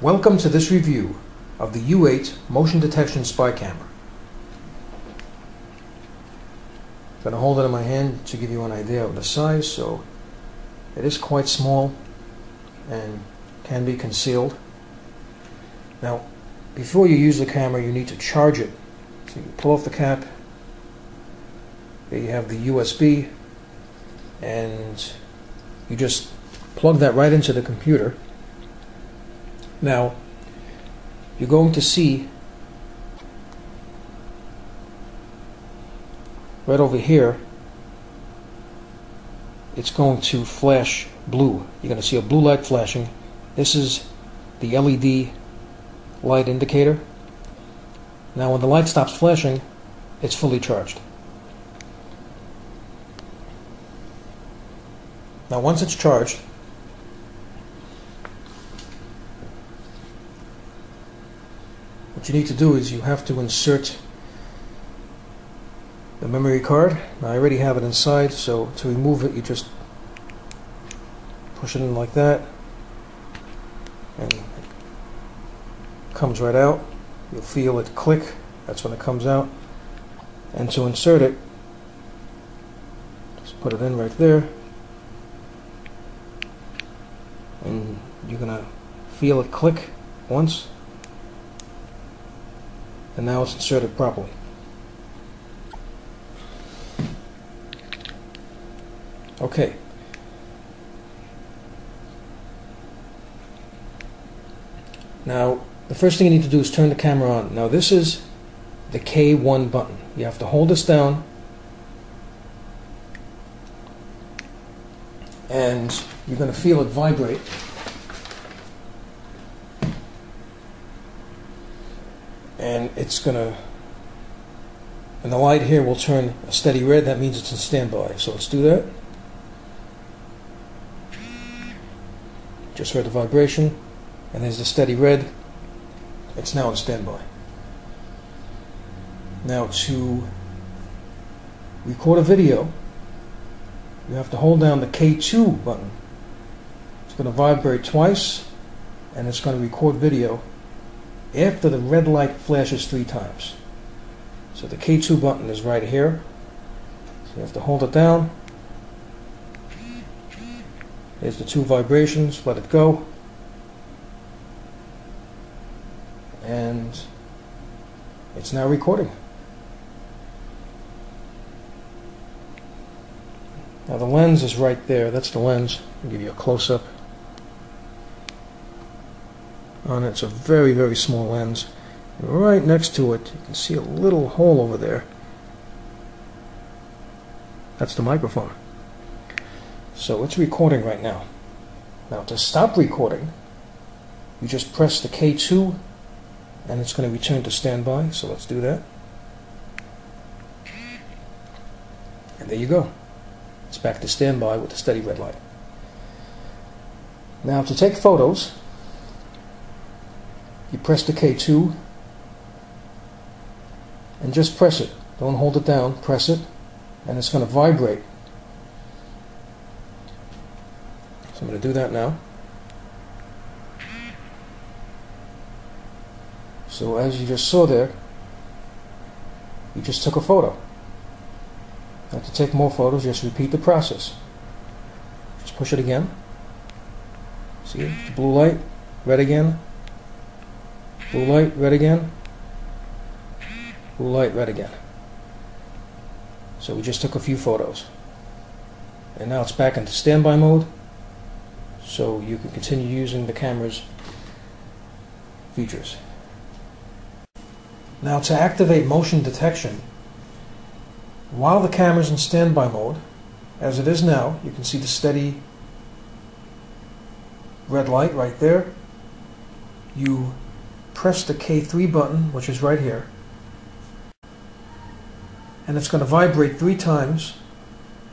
Welcome to this review of the U8 motion detection spy camera. I'm going to hold it in my hand to give you an idea of the size, so it is quite small and can be concealed. Now, before you use the camera, you need to charge it. So you pull off the cap, there you have the USB, and you just plug that right into the computer now, you're going to see right over here, it's going to flash blue. You're going to see a blue light flashing. This is the LED light indicator. Now when the light stops flashing, it's fully charged. Now once it's charged, What you need to do is you have to insert the memory card. Now I already have it inside, so to remove it you just push it in like that and it comes right out. You'll feel it click, that's when it comes out. And to insert it, just put it in right there. And you're gonna feel it click once and now it's inserted properly. Okay. Now, the first thing you need to do is turn the camera on. Now, this is the K1 button. You have to hold this down and you're going to feel it vibrate and it's going to and the light here will turn a steady red that means it's in standby. So let's do that. Just heard the vibration and there's the steady red. It's now in standby. Now to record a video you have to hold down the K2 button. It's going to vibrate twice and it's going to record video after the red light flashes three times. So the K2 button is right here. So you have to hold it down. There's the two vibrations, let it go. And it's now recording. Now the lens is right there, that's the lens. I'll give you a close-up on it. It's a very, very small lens. Right next to it, you can see a little hole over there. That's the microphone. So it's recording right now. Now to stop recording, you just press the K2 and it's going to return to standby. So let's do that. And there you go. It's back to standby with the steady red light. Now to take photos, you press the K2 and just press it. Don't hold it down, press it, and it's going to vibrate. So I'm going to do that now. So as you just saw there, you just took a photo. Now to take more photos, just repeat the process. Just push it again. See the blue light, red again, light, red again. Blue light, red again. So we just took a few photos. And now it's back into standby mode. So you can continue using the camera's features. Now to activate motion detection, while the camera is in standby mode, as it is now, you can see the steady red light right there. You press the K3 button, which is right here, and it's going to vibrate three times,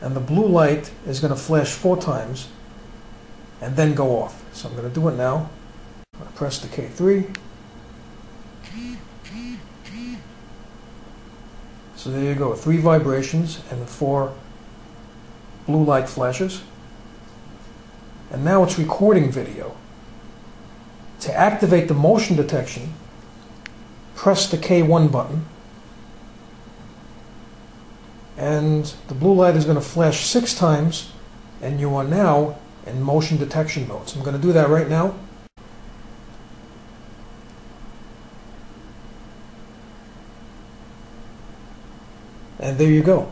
and the blue light is going to flash four times, and then go off. So I'm going to do it now. I'm going to press the K3. So there you go, three vibrations and the four blue light flashes. And now it's recording video. To activate the motion detection, press the K1 button and the blue light is going to flash six times and you are now in motion detection mode. So I'm going to do that right now. And there you go.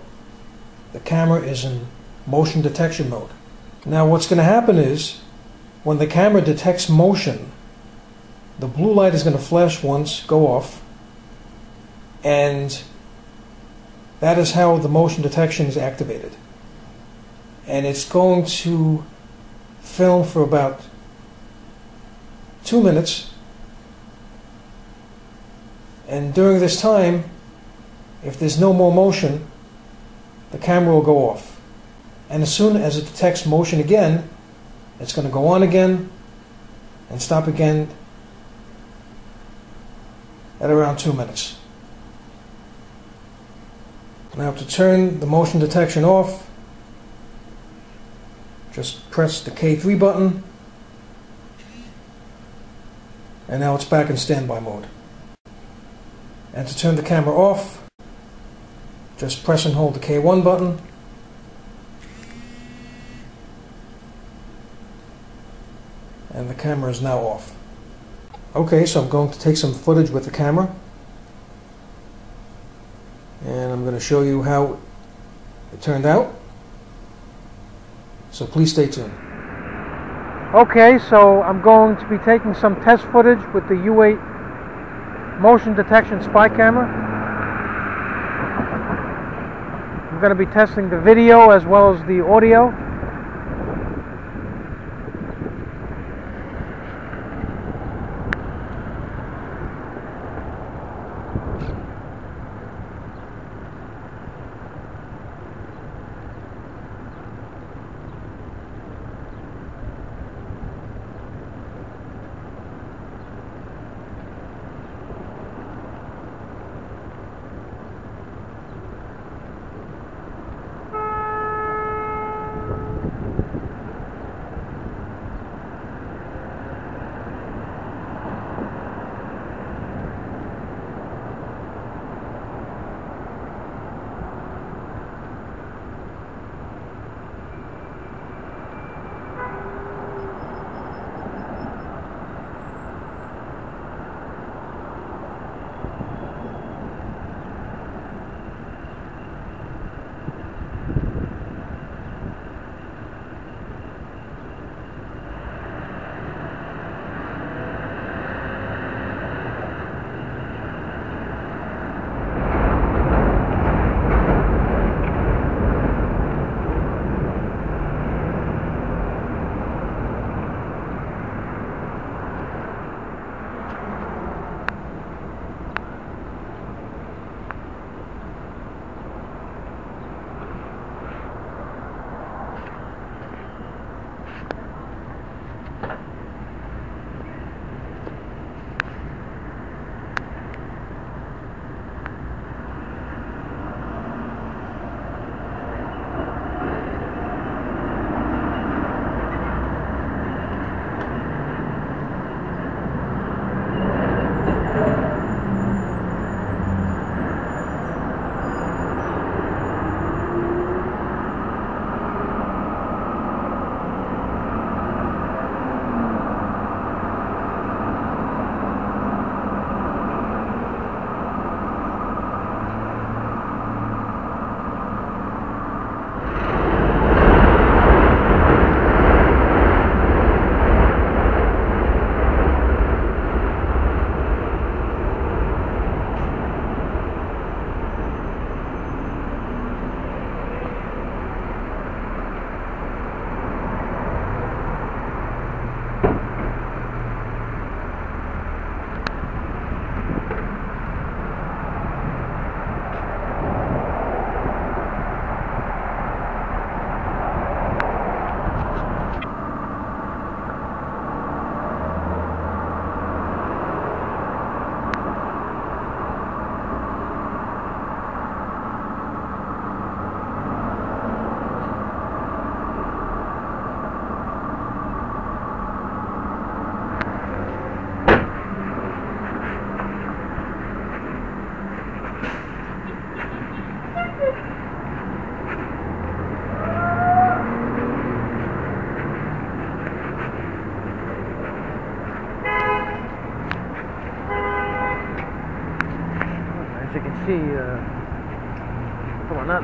The camera is in motion detection mode. Now what's going to happen is when the camera detects motion, the blue light is going to flash once, go off, and that is how the motion detection is activated. And it's going to film for about two minutes. And during this time, if there's no more motion, the camera will go off. And as soon as it detects motion again, it's going to go on again and stop again at around two minutes. Now to turn the motion detection off, just press the K3 button, and now it's back in standby mode. And to turn the camera off, just press and hold the K1 button, and the camera is now off. Okay, so I'm going to take some footage with the camera and I'm going to show you how it turned out. So please stay tuned. Okay, so I'm going to be taking some test footage with the U8 motion detection spy camera. I'm going to be testing the video as well as the audio.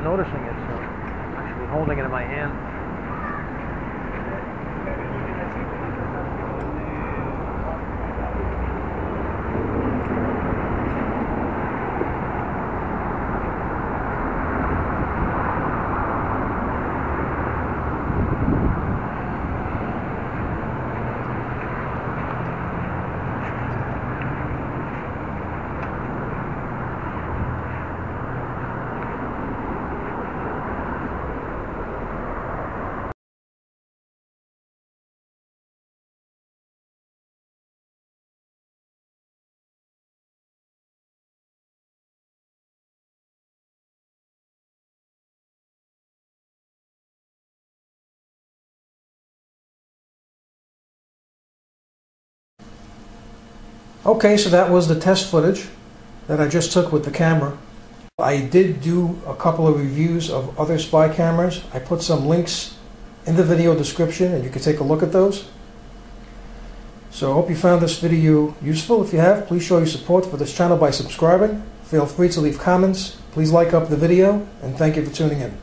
Noticing it, so I'm actually holding it in my hand. Okay, so that was the test footage that I just took with the camera. I did do a couple of reviews of other spy cameras. I put some links in the video description and you can take a look at those. So I hope you found this video useful. If you have, please show your support for this channel by subscribing. Feel free to leave comments. Please like up the video and thank you for tuning in.